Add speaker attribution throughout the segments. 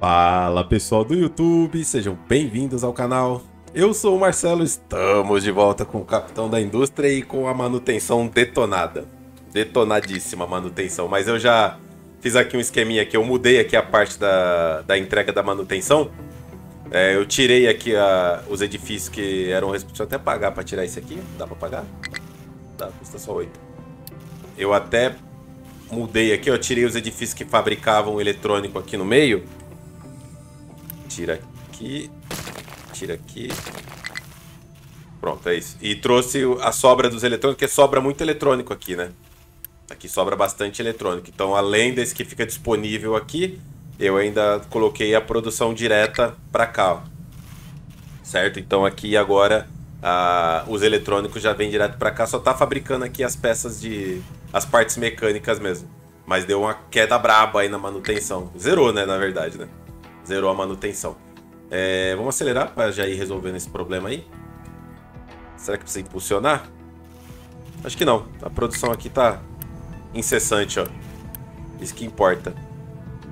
Speaker 1: Fala pessoal do YouTube, sejam bem-vindos ao canal. Eu sou o Marcelo, estamos de volta com o Capitão da Indústria e com a manutenção detonada. Detonadíssima manutenção, mas eu já fiz aqui um esqueminha que eu mudei aqui a parte da, da entrega da manutenção. É, eu tirei aqui a, os edifícios que eram... Eu até pagar para tirar isso aqui, dá para pagar? Dá, custa só 8. Eu até mudei aqui, eu tirei os edifícios que fabricavam eletrônico aqui no meio. Tira aqui, tira aqui. Pronto, é isso. E trouxe a sobra dos eletrônicos, porque sobra muito eletrônico aqui, né? Aqui sobra bastante eletrônico. Então, além desse que fica disponível aqui, eu ainda coloquei a produção direta para cá, ó. Certo? Então, aqui agora ah, os eletrônicos já vêm direto para cá, só tá fabricando aqui as peças de as partes mecânicas mesmo. Mas deu uma queda braba aí na manutenção. Zerou, né, na verdade, né? Zerou a manutenção. É, vamos acelerar para já ir resolvendo esse problema aí. Será que precisa impulsionar? Acho que não. A produção aqui tá incessante, ó. Isso que importa.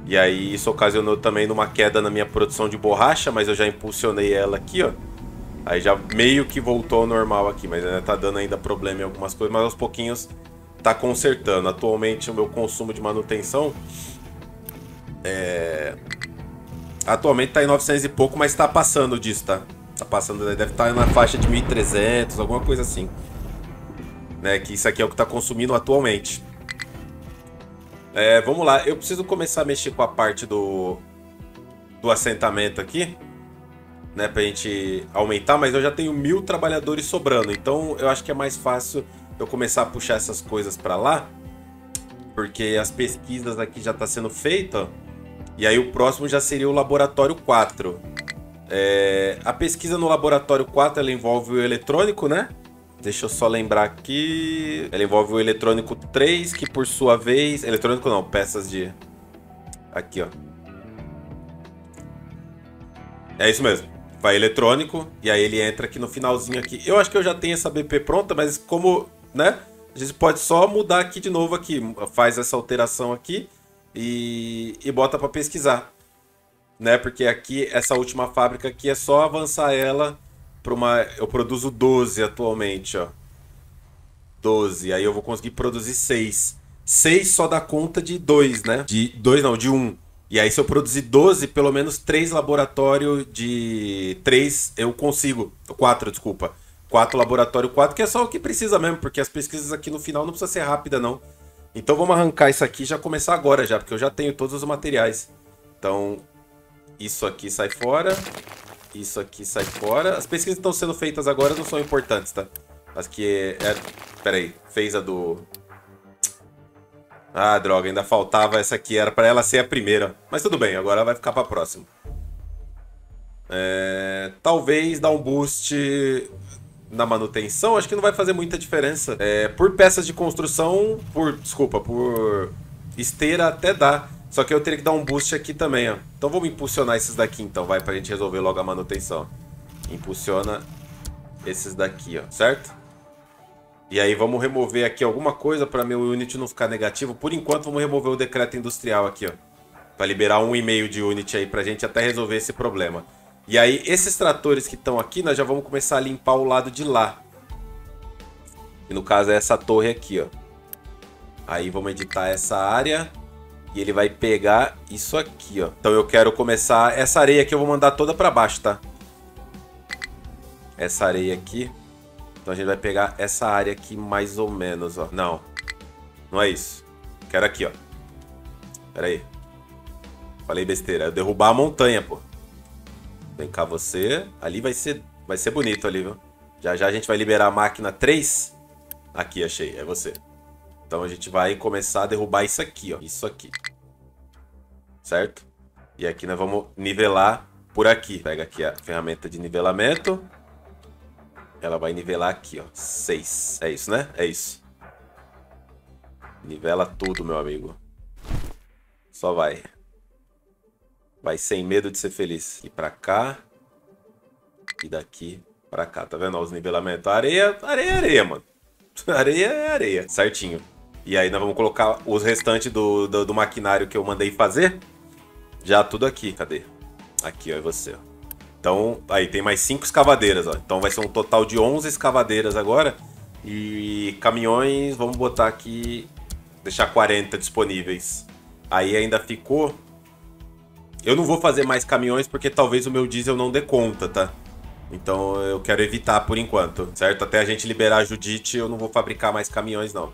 Speaker 1: E aí isso ocasionou também numa queda na minha produção de borracha, mas eu já impulsionei ela aqui, ó. Aí já meio que voltou ao normal aqui, mas ainda tá dando ainda problema em algumas coisas, mas aos pouquinhos tá consertando. Atualmente o meu consumo de manutenção é... Atualmente tá em 900 e pouco, mas tá passando disso, tá? Tá passando, deve estar tá na faixa de 1.300, alguma coisa assim. Né, que isso aqui é o que tá consumindo atualmente. É, vamos lá, eu preciso começar a mexer com a parte do, do assentamento aqui, né, pra gente aumentar, mas eu já tenho mil trabalhadores sobrando, então eu acho que é mais fácil eu começar a puxar essas coisas para lá, porque as pesquisas aqui já tá sendo feita, e aí o próximo já seria o laboratório 4. É, a pesquisa no laboratório 4 ela envolve o eletrônico, né? Deixa eu só lembrar aqui. Ela envolve o eletrônico 3, que por sua vez. Eletrônico não, peças de. Aqui, ó. É isso mesmo vai eletrônico, e aí ele entra aqui no finalzinho aqui. Eu acho que eu já tenho essa BP pronta, mas como, né? A gente pode só mudar aqui de novo aqui, faz essa alteração aqui e, e bota para pesquisar. Né? Porque aqui, essa última fábrica aqui é só avançar ela para uma... Eu produzo 12 atualmente, ó. 12, aí eu vou conseguir produzir 6. 6 só dá conta de 2, né? De 2 não, de 1. Um. E aí, se eu produzir 12, pelo menos 3 laboratórios de 3 eu consigo. 4, desculpa. 4 laboratório 4, que é só o que precisa mesmo, porque as pesquisas aqui no final não precisa ser rápida, não. Então vamos arrancar isso aqui e já começar agora já, porque eu já tenho todos os materiais. Então, isso aqui sai fora. Isso aqui sai fora. As pesquisas que estão sendo feitas agora não são importantes, tá? As que é... Pera aí, fez a do... Ah, droga, ainda faltava essa aqui. Era para ela ser a primeira. Mas tudo bem, agora vai ficar para próxima. É, talvez dar um boost na manutenção, acho que não vai fazer muita diferença. É, por peças de construção, por desculpa, por esteira até dá. Só que eu teria que dar um boost aqui também, ó. Então vamos impulsionar esses daqui então, vai, pra gente resolver logo a manutenção. Impulsiona esses daqui, ó, certo? E aí vamos remover aqui alguma coisa para meu unit não ficar negativo. Por enquanto vamos remover o decreto industrial aqui, ó. Para liberar um e-mail de unit aí pra gente até resolver esse problema. E aí esses tratores que estão aqui, nós já vamos começar a limpar o lado de lá. E no caso é essa torre aqui, ó. Aí vamos editar essa área. E ele vai pegar isso aqui, ó. Então eu quero começar... Essa areia aqui eu vou mandar toda para baixo, tá? Essa areia aqui então a gente vai pegar essa área aqui mais ou menos, ó. Não. Não é isso. Quero aqui, ó. Pera aí. Falei besteira. Eu derrubar a montanha, pô. Vem cá você. Ali vai ser, vai ser bonito ali, viu? Já já a gente vai liberar a máquina 3. Aqui, achei. É você. Então a gente vai começar a derrubar isso aqui, ó. Isso aqui. Certo? E aqui nós vamos nivelar por aqui. Pega aqui a ferramenta de nivelamento. Ela vai nivelar aqui, ó. 6. É isso, né? É isso. Nivela tudo, meu amigo. Só vai. Vai sem medo de ser feliz. E pra cá. E daqui pra cá. Tá vendo os nivelamentos? Areia, areia é areia, mano. Areia é areia. Certinho. E aí nós vamos colocar os restantes do, do, do maquinário que eu mandei fazer. Já tudo aqui, cadê? Aqui, ó, é você, ó. Então, aí tem mais cinco escavadeiras, ó. Então vai ser um total de 11 escavadeiras agora. E caminhões, vamos botar aqui, deixar 40 disponíveis. Aí ainda ficou... Eu não vou fazer mais caminhões porque talvez o meu diesel não dê conta, tá? Então eu quero evitar por enquanto, certo? Até a gente liberar a Judite, eu não vou fabricar mais caminhões, não.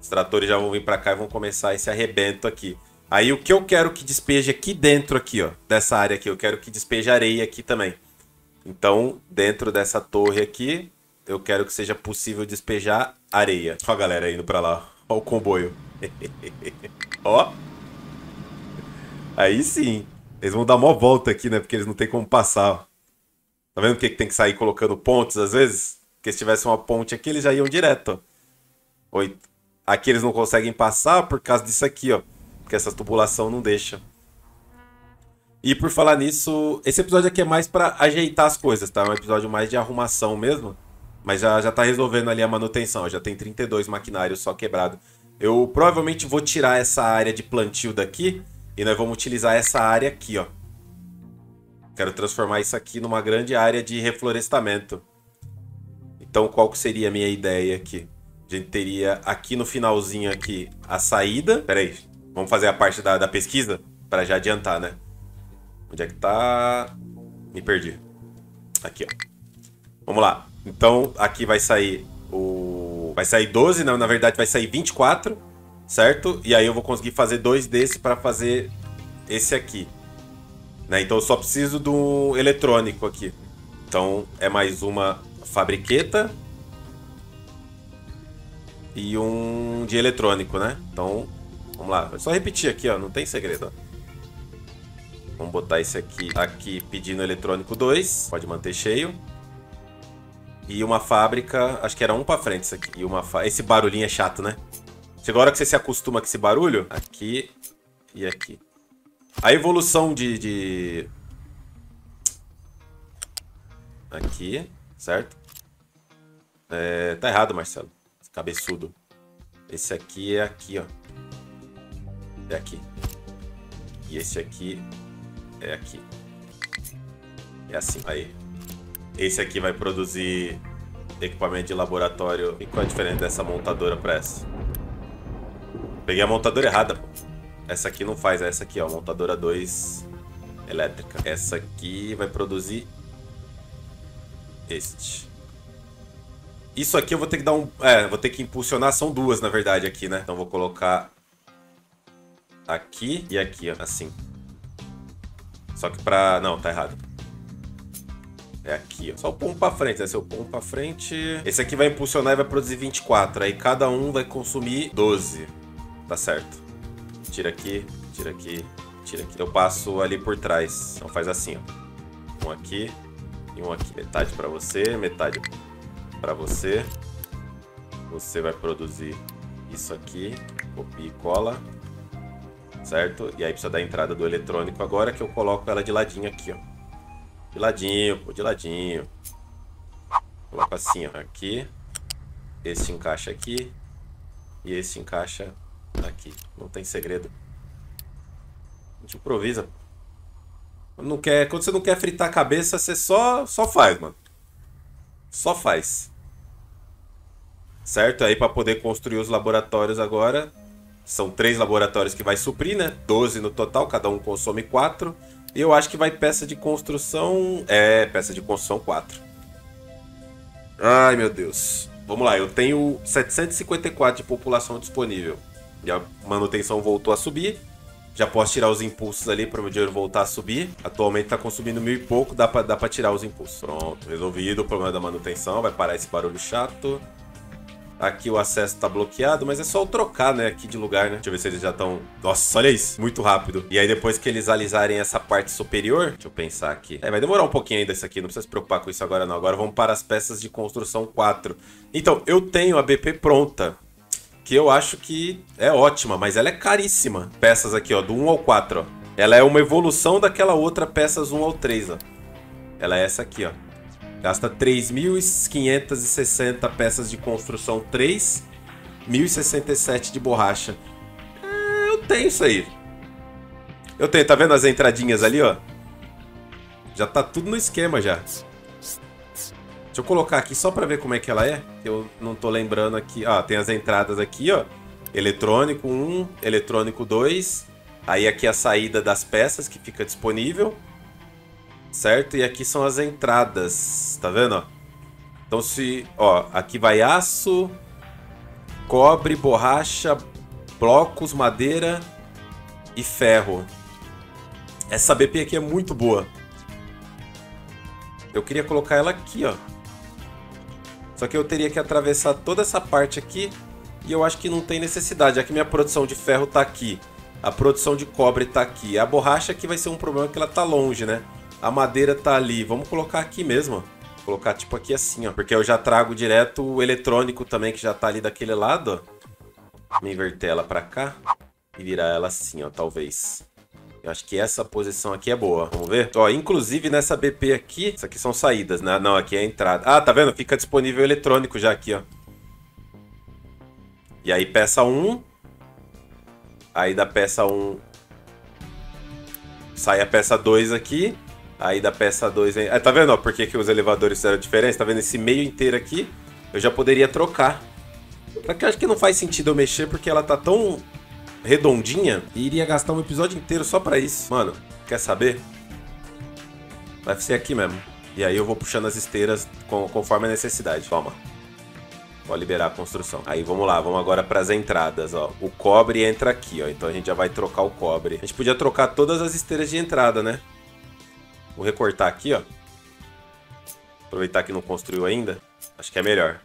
Speaker 1: Os tratores já vão vir pra cá e vão começar esse arrebento aqui. Aí o que eu quero que despeje aqui dentro aqui, ó, dessa área aqui, eu quero que despeje areia aqui também. Então, dentro dessa torre aqui, eu quero que seja possível despejar areia. Ó a galera indo pra lá. Ó o comboio. ó. Aí sim. Eles vão dar uma volta aqui, né? Porque eles não tem como passar. Tá vendo que tem que sair colocando pontes às vezes? Porque se tivesse uma ponte aqui, eles já iam direto. Ó. Aqui eles não conseguem passar por causa disso aqui, ó porque essa tubulação não deixa. E por falar nisso, esse episódio aqui é mais para ajeitar as coisas, tá? É um episódio mais de arrumação mesmo. Mas já, já tá resolvendo ali a manutenção. Já tem 32 maquinários só quebrado. Eu provavelmente vou tirar essa área de plantio daqui. E nós vamos utilizar essa área aqui, ó. Quero transformar isso aqui numa grande área de reflorestamento. Então qual que seria a minha ideia aqui? A gente teria aqui no finalzinho aqui a saída. Pera aí, Vamos fazer a parte da, da pesquisa para já adiantar, né? Onde é que tá? Me perdi. Aqui, ó. Vamos lá. Então, aqui vai sair o... Vai sair 12, não, na verdade vai sair 24, certo? E aí eu vou conseguir fazer dois desse para fazer esse aqui. Né? Então eu só preciso do eletrônico aqui. Então é mais uma fabriqueta e um de eletrônico, né? Então Vamos lá, é só repetir aqui, ó, não tem segredo. Vamos botar esse aqui, aqui pedindo eletrônico 2, pode manter cheio. E uma fábrica, acho que era um pra frente isso aqui. E uma Esse barulhinho é chato, né? Chegou a hora que você se acostuma com esse barulho, aqui e aqui. A evolução de... de... Aqui, certo? É, tá errado, Marcelo. Cabeçudo. Esse aqui é aqui, ó é aqui. E esse aqui é aqui. É assim. Aí. Esse aqui vai produzir equipamento de laboratório. E qual é a diferença dessa montadora para essa? Peguei a montadora errada, pô. Essa aqui não faz, essa aqui, ó. Montadora 2 elétrica. Essa aqui vai produzir este. Isso aqui eu vou ter que dar um... É, vou ter que impulsionar. São duas, na verdade, aqui, né? Então vou colocar aqui e aqui, ó, assim. Só que pra... Não, tá errado. É aqui, ó. Só o pombo pra frente, né? Se eu pombo pra frente... Esse aqui vai impulsionar e vai produzir 24. Aí cada um vai consumir 12. Tá certo. Tira aqui, tira aqui, tira aqui. Eu passo ali por trás. Então faz assim, ó. Um aqui e um aqui. Metade pra você, metade pra você. Você vai produzir isso aqui. Copia e cola certo? E aí precisa da entrada do eletrônico agora que eu coloco ela de ladinho aqui, ó. De ladinho, pô, de ladinho. Coloco assim, ó, aqui. Esse encaixa aqui. E esse encaixa aqui. Não tem segredo. A gente improvisa. Quando, não quer, quando você não quer fritar a cabeça, você só, só faz, mano. Só faz. Certo? Aí para poder construir os laboratórios agora, são três laboratórios que vai suprir, né? 12 no total, cada um consome 4. E eu acho que vai peça de construção. É, peça de construção 4. Ai, meu Deus. Vamos lá, eu tenho 754 de população disponível. E a manutenção voltou a subir. Já posso tirar os impulsos ali para o meu dinheiro voltar a subir. Atualmente está consumindo mil e pouco, dá para dá tirar os impulsos. Pronto, resolvido o problema da manutenção. Vai parar esse barulho chato. Aqui o acesso tá bloqueado, mas é só eu trocar, né, aqui de lugar, né? Deixa eu ver se eles já estão... Nossa, olha isso, muito rápido. E aí depois que eles alisarem essa parte superior, deixa eu pensar aqui. É, vai demorar um pouquinho ainda isso aqui, não precisa se preocupar com isso agora não. Agora vamos para as peças de construção 4. Então, eu tenho a BP pronta, que eu acho que é ótima, mas ela é caríssima. Peças aqui, ó, do 1 ao 4, ó. Ela é uma evolução daquela outra peças 1 ao 3, ó. Ela é essa aqui, ó. Gasta 3.560 peças de construção 3, 1.067 de borracha. É, eu tenho isso aí. Eu tenho, tá vendo as entradinhas ali, ó? Já tá tudo no esquema já. Deixa eu colocar aqui só pra ver como é que ela é. Eu não tô lembrando aqui. Ah, tem as entradas aqui, ó. Eletrônico 1, eletrônico 2. Aí aqui a saída das peças que fica disponível. Certo? E aqui são as entradas. Tá vendo, ó? Então se... Ó, aqui vai aço, cobre, borracha, blocos, madeira e ferro. Essa BP aqui é muito boa. Eu queria colocar ela aqui, ó. Só que eu teria que atravessar toda essa parte aqui. E eu acho que não tem necessidade, já que minha produção de ferro tá aqui. A produção de cobre tá aqui. A borracha aqui vai ser um problema que ela tá longe, né? A madeira tá ali. Vamos colocar aqui mesmo. Colocar tipo aqui assim, ó. Porque eu já trago direto o eletrônico também, que já tá ali daquele lado, ó. Me inverter ela pra cá. E virar ela assim, ó, talvez. Eu acho que essa posição aqui é boa. Vamos ver? Ó, inclusive nessa BP aqui, isso aqui são saídas, né? Não, aqui é a entrada. Ah, tá vendo? Fica disponível eletrônico já aqui, ó. E aí peça 1. Aí da peça 1 sai a peça 2 aqui. Aí da peça 2... Ah, tá vendo ó, por que, que os elevadores fizeram diferença? Tá vendo esse meio inteiro aqui? Eu já poderia trocar. Só que eu acho que não faz sentido eu mexer porque ela tá tão redondinha e iria gastar um episódio inteiro só pra isso. Mano, quer saber? Vai ser aqui mesmo. E aí eu vou puxando as esteiras conforme a necessidade. Toma. Vou liberar a construção. Aí vamos lá, vamos agora para as entradas, ó. O cobre entra aqui, ó. Então a gente já vai trocar o cobre. A gente podia trocar todas as esteiras de entrada, né? Vou recortar aqui, ó. Aproveitar que não construiu ainda. Acho que é melhor.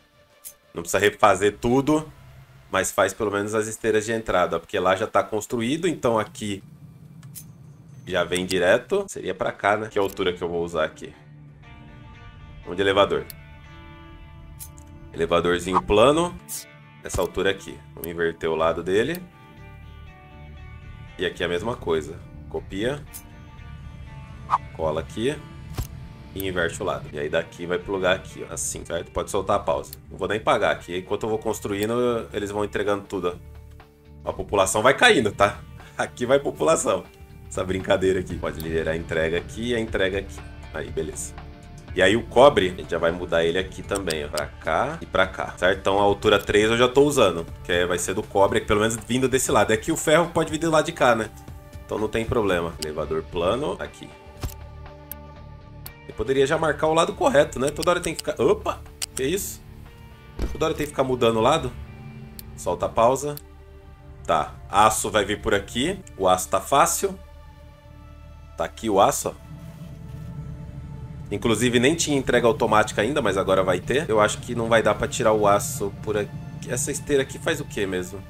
Speaker 1: Não precisa refazer tudo mas faz pelo menos as esteiras de entrada, porque lá já está construído, então aqui já vem direto. Seria para cá, né? Que altura que eu vou usar aqui? Vamos de elevador. Elevadorzinho plano. Nessa altura aqui. Vamos inverter o lado dele. E aqui a mesma coisa. Copia. Cola aqui e inverte o lado. E aí daqui vai plugar aqui, ó, assim, certo? Pode soltar a pausa. Não vou nem pagar aqui. Enquanto eu vou construindo, eles vão entregando tudo, ó. A população vai caindo, tá? Aqui vai população. Essa brincadeira aqui. Pode liderar a entrega aqui e a entrega aqui. Aí, beleza. E aí o cobre, a gente já vai mudar ele aqui também, ó. Pra cá e pra cá, certo? Então a altura 3 eu já tô usando, que vai ser do cobre, pelo menos vindo desse lado. É que o ferro pode vir do lado de cá, né? Então não tem problema. Elevador plano, aqui. Eu poderia já marcar o lado correto, né? Toda hora tem que ficar... Opa! Que isso? Toda hora tem que ficar mudando o lado. Solta a pausa. Tá. Aço vai vir por aqui. O aço tá fácil. Tá aqui o aço, ó. Inclusive nem tinha entrega automática ainda, mas agora vai ter. Eu acho que não vai dar pra tirar o aço por aqui. Essa esteira aqui faz o que mesmo?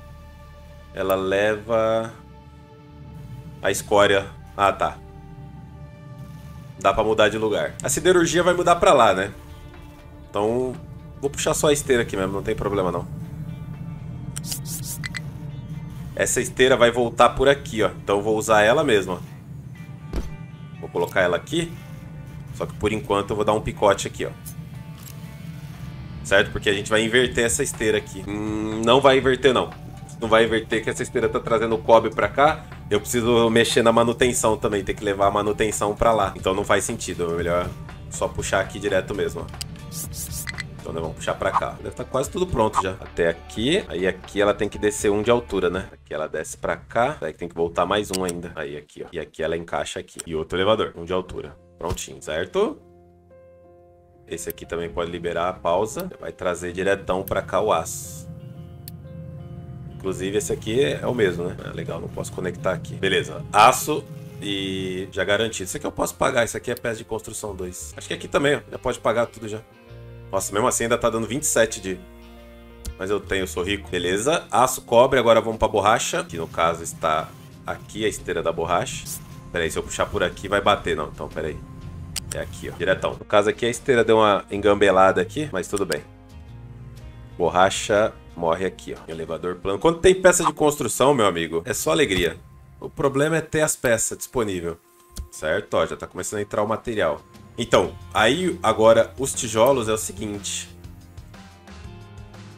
Speaker 1: Ela leva... A escória. Ah, tá. Dá pra mudar de lugar. A siderurgia vai mudar pra lá, né? Então, vou puxar só a esteira aqui mesmo, não tem problema não. Essa esteira vai voltar por aqui, ó. Então vou usar ela mesmo, ó. Vou colocar ela aqui. Só que por enquanto eu vou dar um picote aqui, ó. Certo? Porque a gente vai inverter essa esteira aqui. Hum, não vai inverter, não. Não vai inverter, que essa esteira tá trazendo o cobre pra cá eu preciso mexer na manutenção também, ter que levar a manutenção pra lá. Então não faz sentido, é melhor só puxar aqui direto mesmo, ó. Então vamos puxar pra cá. Deve estar tá quase tudo pronto já. Até aqui. Aí aqui ela tem que descer um de altura, né? Aqui ela desce pra cá. Aí tem que voltar mais um ainda. Aí aqui, ó. E aqui ela encaixa aqui. E outro elevador. Um de altura. Prontinho, certo? Esse aqui também pode liberar a pausa. Vai trazer diretão pra cá o aço. Inclusive, esse aqui é o mesmo, né? É legal, não posso conectar aqui. Beleza. Aço e já garantido. Isso aqui eu posso pagar. Isso aqui é peça de construção 2. Acho que aqui também, ó. Já pode pagar tudo já. Nossa, mesmo assim ainda tá dando 27 de... Mas eu tenho, eu sou rico. Beleza. Aço, cobre. Agora vamos pra borracha. Que no caso está aqui a esteira da borracha. Pera aí, se eu puxar por aqui vai bater. Não, então pera aí. É aqui, ó. Diretão. No caso aqui a esteira deu uma engambelada aqui, mas tudo bem. Borracha morre aqui, ó. Elevador plano. Quando tem peça de construção, meu amigo, é só alegria. O problema é ter as peças disponível. Certo? Ó, já tá começando a entrar o material. Então, aí agora os tijolos é o seguinte.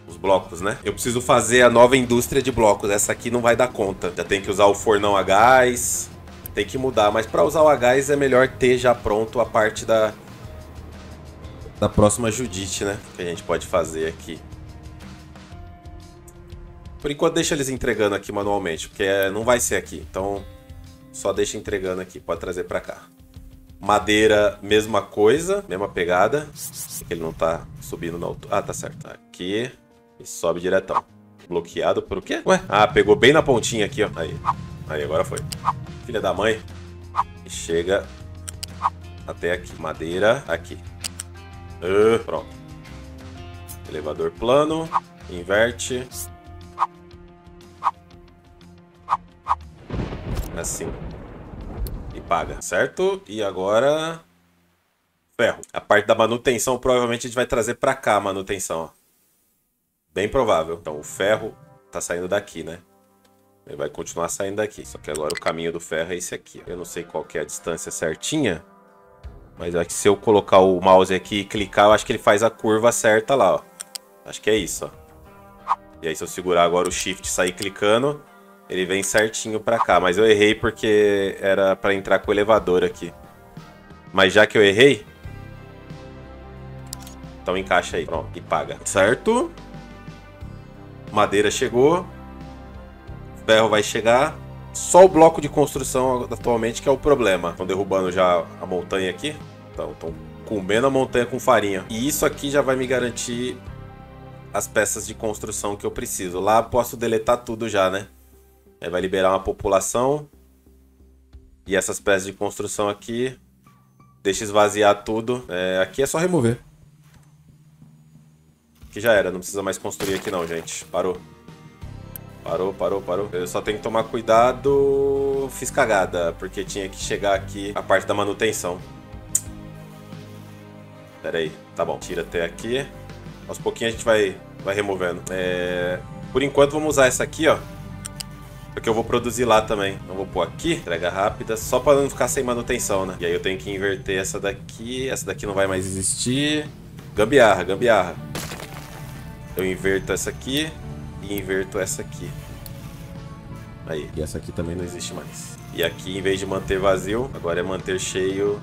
Speaker 1: Os blocos, né? Eu preciso fazer a nova indústria de blocos. Essa aqui não vai dar conta. Já tem que usar o fornão a gás. Tem que mudar, mas para usar o gás é melhor ter já pronto a parte da da próxima Judite, né? Que a gente pode fazer aqui. Por enquanto deixa eles entregando aqui manualmente, porque não vai ser aqui. Então só deixa entregando aqui, pode trazer para cá. Madeira, mesma coisa, mesma pegada. Ele não tá subindo na altura. Ah, tá certo. Aqui e sobe diretão. Bloqueado por quê? Ué? Ah, pegou bem na pontinha aqui, ó. Aí. Aí, agora foi. Filha da mãe. E chega até aqui. Madeira, aqui. Uh, pronto. Elevador plano. Inverte. Assim. E paga, certo? E agora... Ferro. A parte da manutenção provavelmente a gente vai trazer pra cá a manutenção, ó. Bem provável. Então o ferro tá saindo daqui, né? Ele vai continuar saindo daqui. Só que agora o caminho do ferro é esse aqui. Eu não sei qual é a distância certinha. Mas acho que se eu colocar o mouse aqui e clicar, eu acho que ele faz a curva certa lá, ó. Acho que é isso, ó. E aí se eu segurar agora o shift e sair clicando, ele vem certinho pra cá. Mas eu errei porque era pra entrar com o elevador aqui. Mas já que eu errei... Então encaixa aí. Pronto, e paga. Certo? Madeira chegou. Ferro vai chegar. Só o bloco de construção atualmente que é o problema. Estão derrubando já a montanha aqui. Então, estão comendo a montanha com farinha. E isso aqui já vai me garantir as peças de construção que eu preciso. Lá posso deletar tudo já, né? Aí vai liberar uma população. E essas peças de construção aqui. Deixa esvaziar tudo. É, aqui é só remover. Que já era, não precisa mais construir aqui não, gente. Parou. Parou, parou, parou. Eu só tenho que tomar cuidado. Fiz cagada, porque tinha que chegar aqui a parte da manutenção. Pera aí. Tá bom, tira até aqui. Aos pouquinhos a gente vai, vai removendo. É... Por enquanto vamos usar essa aqui, ó. Porque eu vou produzir lá também. Então vou pôr aqui, entrega rápida, só para não ficar sem manutenção, né? E aí eu tenho que inverter essa daqui. Essa daqui não vai mais existir. Gambiarra, gambiarra. Eu inverto essa aqui e inverto essa aqui. Aí, e essa aqui também não existe mais. E aqui, em vez de manter vazio, agora é manter cheio.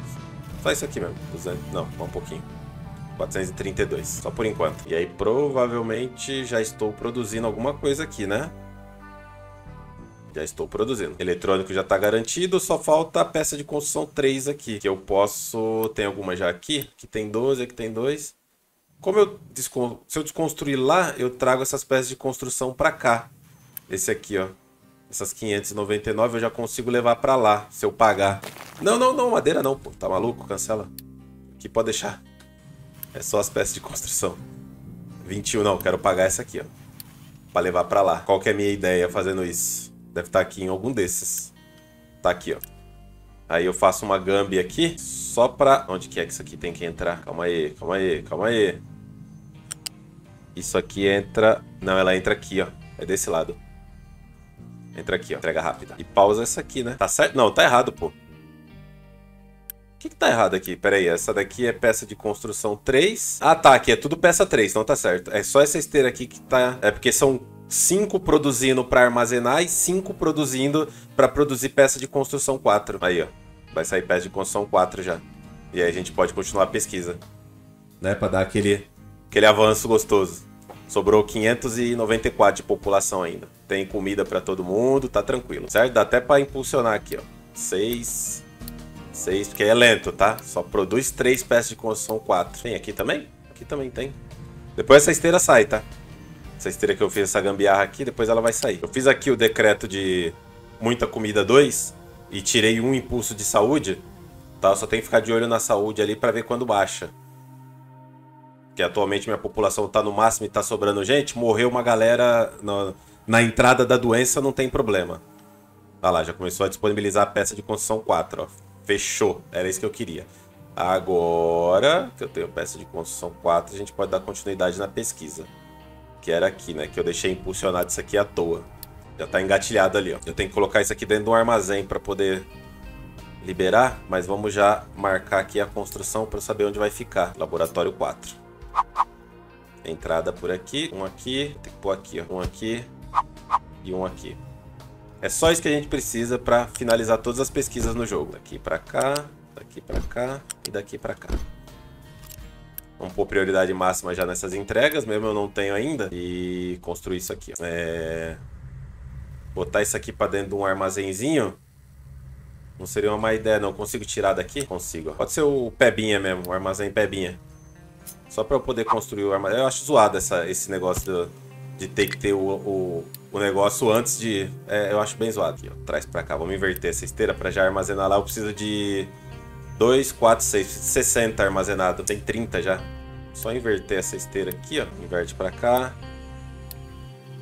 Speaker 1: Só isso aqui mesmo. 200, não, um pouquinho. 432, só por enquanto. E aí, provavelmente, já estou produzindo alguma coisa aqui, né? Já estou produzindo. Eletrônico já está garantido, só falta a peça de construção 3 aqui. Que eu posso... Tem alguma já aqui? Aqui tem 12, aqui tem 2. Como eu se eu desconstruir lá, eu trago essas peças de construção para cá. Esse aqui, ó. Essas 599 eu já consigo levar para lá, se eu pagar. Não, não, não, madeira não, pô. Tá maluco? Cancela. Aqui pode deixar. É só as peças de construção. 21 não, quero pagar essa aqui, ó. Pra levar pra lá. Qual que é a minha ideia fazendo isso? Deve estar tá aqui em algum desses. Tá aqui, ó. Aí eu faço uma gambi aqui, só pra... Onde que é que isso aqui tem que entrar? Calma aí, calma aí, calma aí. Isso aqui entra... Não, ela entra aqui, ó. É desse lado. Entra aqui, ó. Entrega rápida. E pausa essa aqui, né? Tá certo? Não, tá errado, pô. O que que tá errado aqui? Pera aí, essa daqui é peça de construção 3. Ah, tá, aqui é tudo peça 3, então tá certo. É só essa esteira aqui que tá... É porque são 5 produzindo para armazenar e 5 produzindo para produzir peça de construção 4. Aí, ó. Vai sair peça de construção 4 já. E aí a gente pode continuar a pesquisa. Né, pra dar aquele aquele avanço gostoso. Sobrou 594 de população ainda. Tem comida para todo mundo, tá tranquilo, certo? Dá até para impulsionar aqui, ó. 6 6, porque é lento, tá? Só produz 3 peças de construção 4. Tem aqui também? Aqui também tem. Depois essa esteira sai, tá? Essa esteira que eu fiz essa gambiarra aqui, depois ela vai sair. Eu fiz aqui o decreto de muita comida 2 e tirei um impulso de saúde, tá? Só tenho que ficar de olho na saúde ali para ver quando baixa que atualmente minha população está no máximo e está sobrando gente, morreu uma galera na, na, entrada da doença, não tem problema. Olha lá, já começou a disponibilizar a peça de construção 4, ó. Fechou, era isso que eu queria. Agora que eu tenho peça de construção 4, a gente pode dar continuidade na pesquisa. Que era aqui, né? Que eu deixei impulsionado isso aqui à toa. Já está engatilhado ali, ó. Eu tenho que colocar isso aqui dentro de um armazém para poder liberar, mas vamos já marcar aqui a construção para saber onde vai ficar. Laboratório 4. Entrada por aqui, um aqui, tem que pôr aqui, ó. Um aqui e um aqui. É só isso que a gente precisa para finalizar todas as pesquisas no jogo. Daqui para cá, daqui para cá e daqui para cá. Vamos pôr prioridade máxima já nessas entregas, mesmo eu não tenho ainda. E construir isso aqui. É... Botar isso aqui para dentro de um armazenzinho. Não seria uma má ideia, não. Consigo tirar daqui? Consigo. Pode ser o Pebinha mesmo, o armazém Pebinha. Só para eu poder construir o armazém. Eu acho zoado essa, esse negócio do, de ter que ter o, o, o negócio antes de... É, eu acho bem zoado. Aqui, ó. Traz para cá. Vamos inverter essa esteira para já armazenar lá. Eu preciso de 2, 4, 6, 60 armazenado. Tem 30 já. Só inverter essa esteira aqui, ó. Inverte para cá.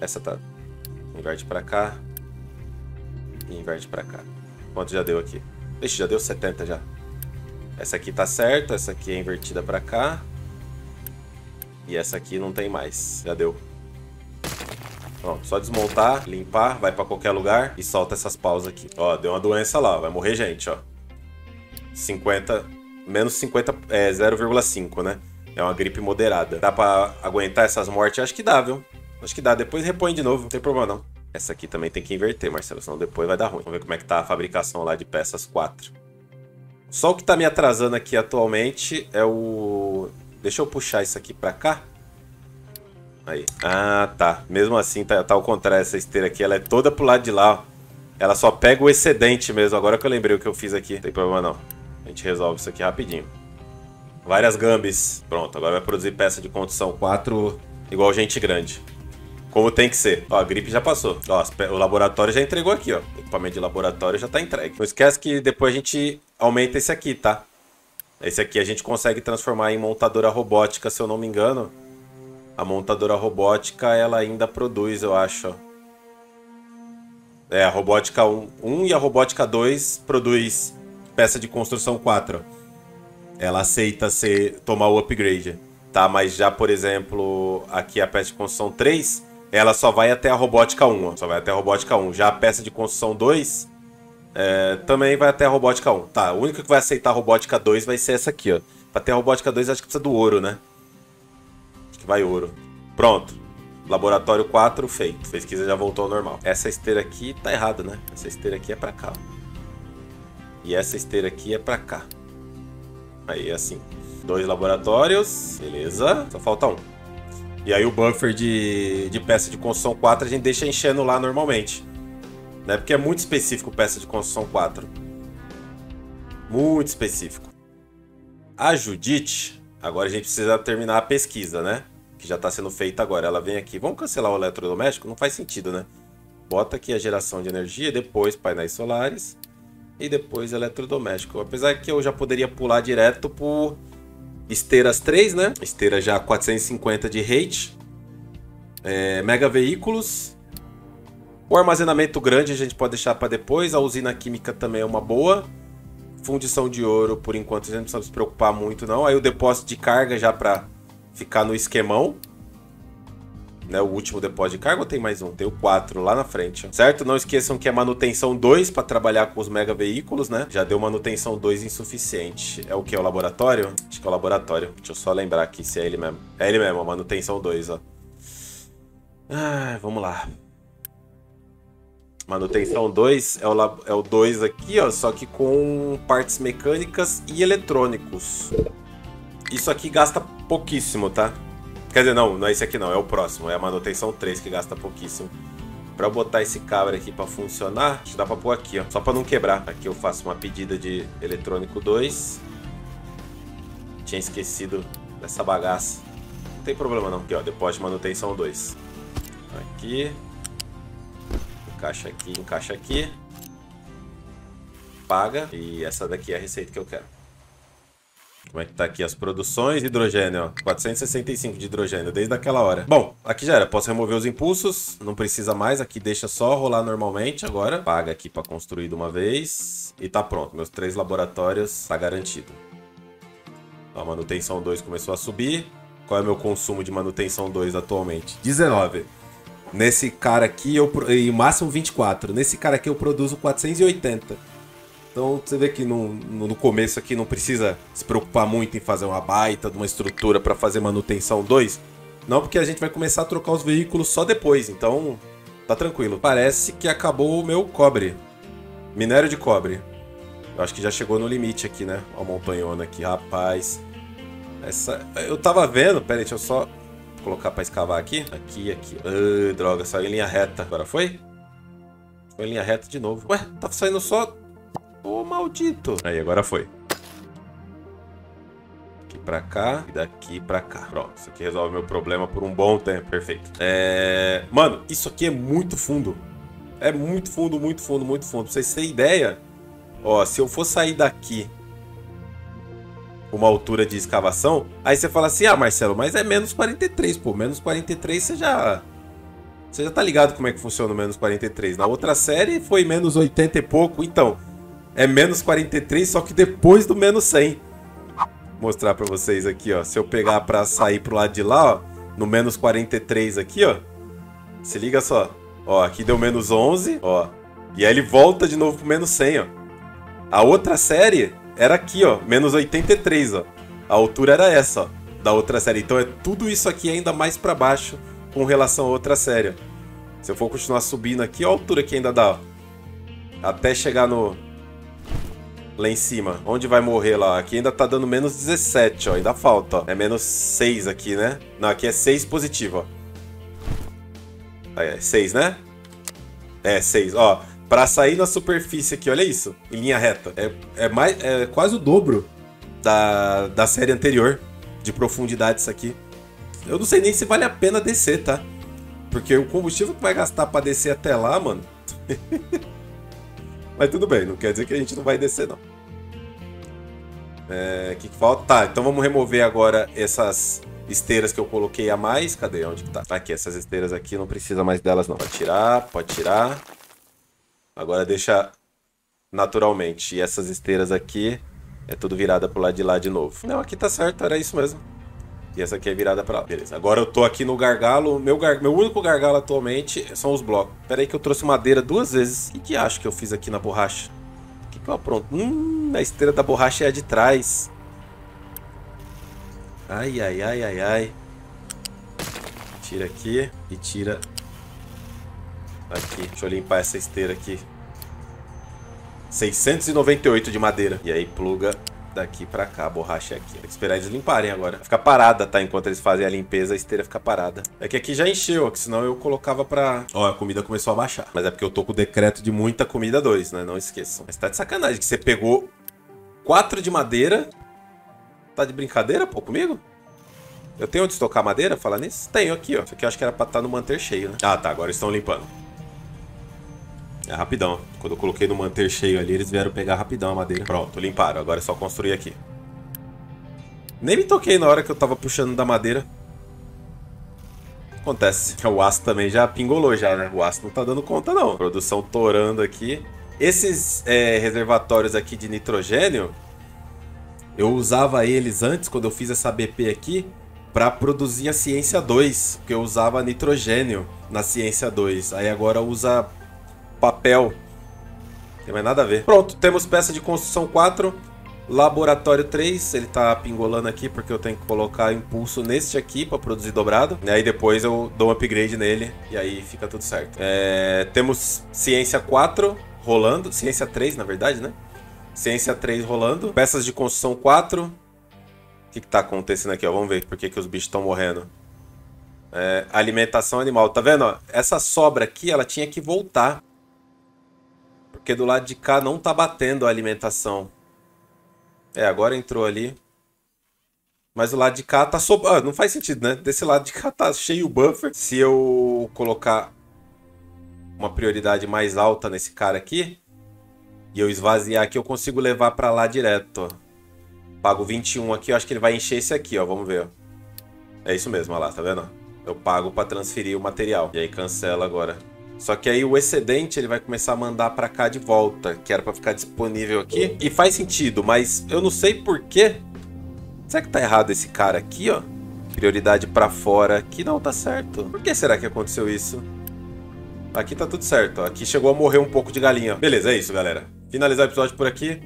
Speaker 1: Essa tá... Inverte para cá. E inverte para cá. Quanto já deu aqui? Ixi, já deu 70 já. Essa aqui tá certo, essa aqui é invertida pra cá. E essa aqui não tem mais. Já deu. Pronto, só desmontar, limpar, vai pra qualquer lugar e solta essas pausas aqui. Ó, deu uma doença lá, vai morrer gente, ó. 50, menos 50, é 0,5, né? É uma gripe moderada. Dá pra aguentar essas mortes? Acho que dá, viu? Acho que dá. Depois repõe de novo, não tem problema não. Essa aqui também tem que inverter, Marcelo, senão depois vai dar ruim. Vamos ver como é que tá a fabricação lá de peças 4. Só o que tá me atrasando aqui atualmente é o... Deixa eu puxar isso aqui pra cá. Aí. Ah, tá. Mesmo assim, tá, tá ao contrário essa esteira aqui. Ela é toda pro lado de lá, ó. Ela só pega o excedente mesmo. Agora que eu lembrei o que eu fiz aqui. Não tem problema não. A gente resolve isso aqui rapidinho. Várias gambis. Pronto, agora vai produzir peça de condução 4 igual gente grande. Como tem que ser. Ó, a gripe já passou. Ó, o laboratório já entregou aqui, ó. O equipamento de laboratório já tá entregue. Não esquece que depois a gente aumenta esse aqui, tá? Esse aqui a gente consegue transformar em montadora robótica, se eu não me engano. A montadora robótica, ela ainda produz, eu acho. É, a robótica 1, 1 e a robótica 2 produz peça de construção 4. Ela aceita ser, tomar o upgrade, tá? Mas já, por exemplo, aqui a peça de construção 3 ela só vai até a robótica 1, só vai até a robótica 1. Já a peça de construção 2 é, também vai até a robótica 1. Tá, o único que vai aceitar a robótica 2 vai ser essa aqui, ó. Pra ter a robótica 2 acho que precisa do ouro, né? Acho que vai ouro. Pronto. Laboratório 4 feito. Pesquisa já voltou ao normal. Essa esteira aqui tá errada, né? Essa esteira aqui é pra cá. E essa esteira aqui é pra cá. Aí, assim. Dois laboratórios. Beleza. Só falta um. E aí o buffer de, de peça de construção 4 a gente deixa enchendo lá normalmente. Né? Porque é muito específico peça de construção 4. Muito específico. A Judite, agora a gente precisa terminar a pesquisa, né? Que já está sendo feita agora. Ela vem aqui. Vamos cancelar o eletrodoméstico? Não faz sentido, né? Bota aqui a geração de energia, depois painéis solares e depois eletrodoméstico. Apesar que eu já poderia pular direto por Esteiras 3, né? Esteira já 450 de rate. É, mega veículos. O armazenamento grande a gente pode deixar para depois. A usina química também é uma boa. Fundição de ouro, por enquanto, a gente não precisa se preocupar muito, não. Aí o depósito de carga já para ficar no esquemão né, o último depósito de carga ou tem mais um? Tem o 4 lá na frente, certo? Não esqueçam que é manutenção 2 para trabalhar com os mega veículos, né? Já deu manutenção 2 insuficiente. É o que? O laboratório? Acho que é o laboratório. Deixa eu só lembrar aqui se é ele mesmo. É ele mesmo, a manutenção 2, ó. Ah, vamos lá. Manutenção 2 é o, é o 2 aqui, ó, só que com partes mecânicas e eletrônicos. Isso aqui gasta pouquíssimo, tá? Quer dizer, não, não é esse aqui não, é o próximo. É a manutenção 3 que gasta pouquíssimo. Pra botar esse cabra aqui pra funcionar, acho que dá pra pôr aqui, ó. Só pra não quebrar. Aqui eu faço uma pedida de eletrônico 2. Tinha esquecido dessa bagaça. Não tem problema não. Aqui, ó, depósito de manutenção 2. Aqui. Encaixa aqui, encaixa aqui. Paga. E essa daqui é a receita que eu quero. Como é que tá aqui as produções? Hidrogênio, ó. 465 de hidrogênio, desde aquela hora. Bom, aqui já era. Posso remover os impulsos. Não precisa mais. Aqui deixa só rolar normalmente agora. Paga aqui para construir de uma vez. E tá pronto. Meus três laboratórios tá garantido. A manutenção 2 começou a subir. Qual é o meu consumo de manutenção 2 atualmente? 19. Nesse cara aqui, eu, e máximo 24. Nesse cara aqui eu produzo 480. Então você vê que no, no começo aqui não precisa se preocupar muito em fazer uma baita de uma estrutura para fazer manutenção 2. Não, porque a gente vai começar a trocar os veículos só depois. Então Tá tranquilo. Parece que acabou o meu cobre. Minério de cobre. Eu acho que já chegou no limite aqui, né? Ó a montanhona aqui, rapaz. Essa... Eu tava vendo... Pera aí, deixa eu só colocar pra escavar aqui. Aqui, aqui. Uh, droga, saiu em linha reta. Agora foi? Foi em linha reta de novo. Ué, tá saindo só... Ô, maldito. Aí, agora foi pra cá e daqui pra cá. Pronto, isso aqui resolve meu problema por um bom tempo. Perfeito. É... Mano, isso aqui é muito fundo. É muito fundo, muito fundo, muito fundo. Pra vocês terem ideia, ó, se eu for sair daqui uma altura de escavação, aí você fala assim, ah, Marcelo, mas é menos 43, pô. Menos 43 você já... Você já tá ligado como é que funciona o menos 43. Na outra série foi menos 80 e pouco, então... É menos 43, só que depois do menos 100 mostrar pra vocês aqui, ó. Se eu pegar pra sair pro lado de lá, ó, no menos 43 aqui, ó. Se liga só. Ó, aqui deu menos 11, ó. E aí ele volta de novo pro menos 100, ó. A outra série era aqui, ó, menos 83, ó. A altura era essa, ó, da outra série. Então é tudo isso aqui ainda mais pra baixo com relação à outra série, ó. Se eu for continuar subindo aqui, ó a altura que ainda dá, ó. Até chegar no, lá em cima. Onde vai morrer lá? Aqui ainda tá dando menos 17, ó. Ainda falta, ó. É menos 6 aqui, né? Não, aqui é 6 positivo, ó. Aí, é 6, né? É, 6, ó. Pra sair na superfície aqui, olha isso. Em linha reta. É, é, mais, é quase o dobro da, da série anterior de profundidade isso aqui. Eu não sei nem se vale a pena descer, tá? Porque o combustível que vai gastar pra descer até lá, mano... Mas tudo bem, não quer dizer que a gente não vai descer, não. É, que, falta? Tá, então vamos remover agora essas esteiras que eu coloquei a mais. Cadê? Onde que tá? Aqui, essas esteiras aqui, não precisa mais delas não. Pode tirar, pode tirar. Agora deixa naturalmente. E essas esteiras aqui é tudo virada pro lado de lá de novo. Não, aqui tá certo, era isso mesmo. E essa aqui é virada pra lá. Beleza. Agora eu tô aqui no gargalo. Meu, gar... meu único gargalo atualmente são os blocos. Pera aí que eu trouxe madeira duas vezes. O que, que acho que eu fiz aqui na borracha? O que, que eu apronto? Hum, a esteira da borracha é a de trás. Ai, ai, ai, ai, ai. Tira aqui e tira aqui. Deixa eu limpar essa esteira aqui. 698 de madeira. E aí pluga daqui pra cá, a borracha é aqui. Tem que esperar eles limparem agora. Fica parada, tá? Enquanto eles fazem a limpeza, a esteira fica parada. É que aqui já encheu, que senão eu colocava pra... Ó, a comida começou a baixar. Mas é porque eu tô com o decreto de muita comida 2, né? Não esqueçam. Mas tá de sacanagem que você pegou quatro de madeira. Tá de brincadeira, pô, comigo? Eu tenho onde estocar madeira? Falar nisso? Tenho aqui, ó. Isso aqui eu acho que era pra estar tá no manter cheio, né? Ah, tá. Agora estão limpando. É rapidão. Quando eu coloquei no manter cheio ali, eles vieram pegar rapidão a madeira. Pronto, limparam. Agora é só construir aqui. Nem me toquei na hora que eu tava puxando da madeira. Acontece. O aço também já pingolou já, né? O aço não tá dando conta, não. Produção torando aqui. Esses é, reservatórios aqui de nitrogênio, eu usava eles antes, quando eu fiz essa BP aqui, para produzir a Ciência 2. Porque eu usava nitrogênio na Ciência 2. Aí agora usa papel. Não tem mais nada a ver. Pronto, temos peça de construção 4. Laboratório 3, ele tá pingolando aqui porque eu tenho que colocar impulso neste aqui para produzir dobrado. E aí depois eu dou um upgrade nele e aí fica tudo certo. É, temos ciência 4 rolando, ciência 3 na verdade, né? Ciência 3 rolando, peças de construção 4. O que, que tá acontecendo aqui? Ó? Vamos ver por que, que os bichos estão morrendo. É, alimentação animal, tá vendo? Ó? Essa sobra aqui, ela tinha que voltar. Porque do lado de cá não tá batendo a alimentação. É, agora entrou ali. Mas o lado de cá tá sobrando. Ah, não faz sentido, né? Desse lado de cá tá cheio o buffer. Se eu colocar uma prioridade mais alta nesse cara aqui e eu esvaziar aqui, eu consigo levar para lá direto, ó. Pago 21 aqui, eu acho que ele vai encher esse aqui, ó. Vamos ver. É isso mesmo, olha lá, tá vendo? Eu pago para transferir o material. E aí cancela agora. Só que aí o excedente ele vai começar a mandar para cá de volta, que era para ficar disponível aqui. E faz sentido, mas eu não sei por quê. Será que tá errado esse cara aqui, ó? Prioridade para fora. Aqui não tá certo. Por que será que aconteceu isso? Aqui tá tudo certo. Ó. Aqui chegou a morrer um pouco de galinha. Beleza, é isso, galera. Finalizar o episódio por aqui.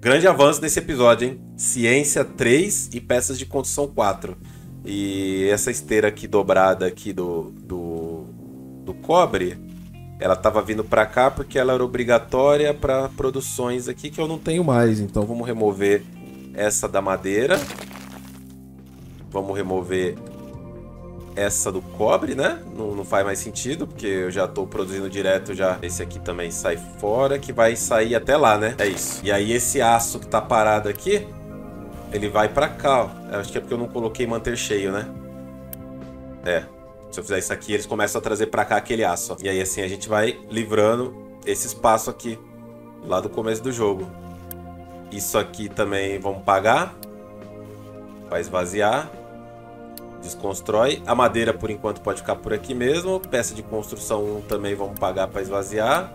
Speaker 1: Grande avanço nesse episódio, hein? Ciência 3 e peças de construção 4. E essa esteira aqui dobrada aqui do, do do cobre, ela tava vindo para cá porque ela era obrigatória para produções aqui que eu não tenho mais. Então vamos remover essa da madeira. Vamos remover essa do cobre, né? Não, não, faz mais sentido, porque eu já tô produzindo direto já. Esse aqui também sai fora, que vai sair até lá, né? É isso. E aí esse aço que tá parado aqui, ele vai pra cá, ó. Acho que é porque eu não coloquei manter cheio, né? É. Se eu fizer isso aqui, eles começam a trazer pra cá aquele aço. E aí assim a gente vai livrando esse espaço aqui, lá do começo do jogo. Isso aqui também vamos pagar. Vai esvaziar. Desconstrói. A madeira, por enquanto, pode ficar por aqui mesmo. Peça de construção 1 também vamos pagar para esvaziar.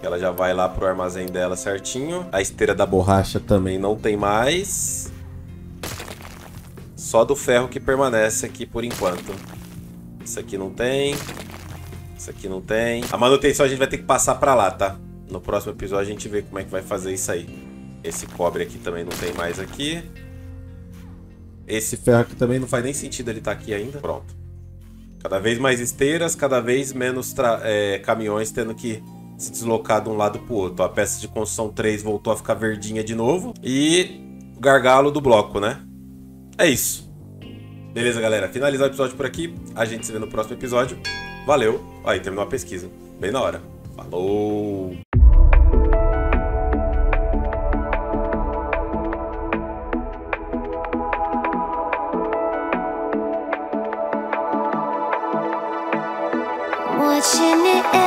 Speaker 1: Ela já vai lá pro armazém dela certinho. A esteira da borracha também não tem mais. Só do ferro que permanece aqui por enquanto. Isso aqui não tem. Isso aqui não tem. A manutenção a gente vai ter que passar para lá, tá? No próximo episódio a gente vê como é que vai fazer isso aí. Esse cobre aqui também não tem mais aqui. Esse ferro aqui também não faz nem sentido ele estar tá aqui ainda. Pronto. Cada vez mais esteiras, cada vez menos é, caminhões tendo que se deslocar de um lado para o outro. A peça de construção 3 voltou a ficar verdinha de novo. E o gargalo do bloco, né? É isso. Beleza, galera? Finalizar o episódio por aqui. A gente se vê no próximo episódio. Valeu. Aí, terminou a pesquisa. Bem na hora. Falou! Watching it